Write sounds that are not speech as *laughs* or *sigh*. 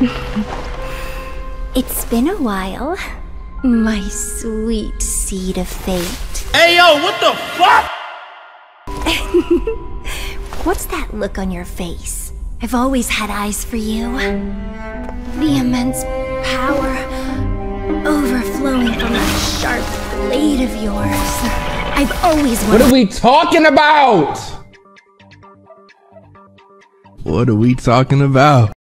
*laughs* It's been a while. My sweet seed of fate. Hey yo, what the fuck? *laughs* What's that look on your face? I've always had eyes for you. The immense power overflowing from that sharp blade of yours. I've always wanted. What are we talking about? What are we talking about?